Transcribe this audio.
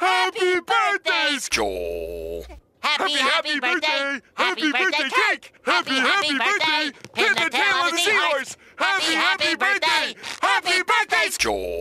Happy birthday, Joel! Happy, happy, birthday! Happy birthday cake! Happy, happy birthday! Pin the tail on the seahorse! Happy, happy birthday! Happy birthday, Joel!